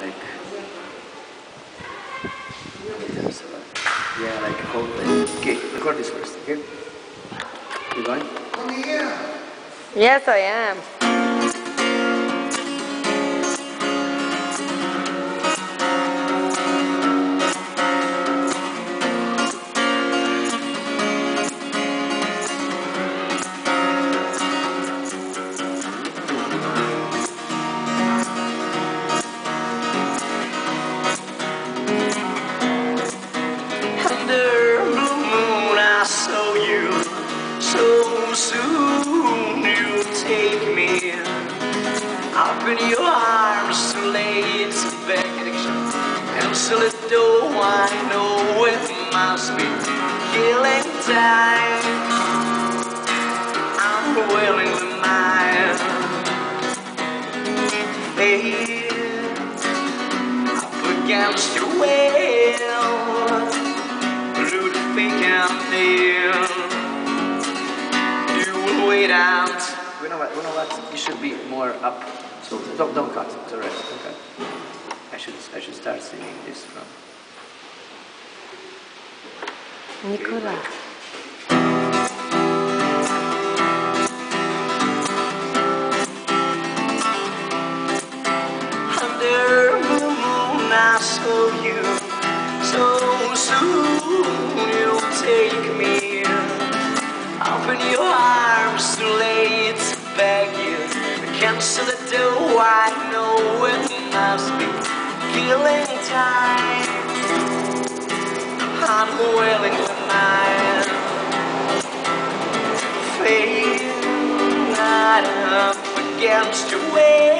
like yeah, like Coldplay. Okay, record this first. Okay, you going? Yes, I am. Up in your arms too late to beg addiction. And still though I know oh, it must be killing time. I'm willing to mine. Up against your will the fake and near. You will wait out. You know what? You know what? You should be more up. So don't don't cut. It's alright. Don't. I should I should start singing this from. Nicola. Under the moon, I saw you. So soon you'll take me up in your arms too late to beg you to cancel the door. I know it must be killing time. I'm willing to mine. Fate not up against your will.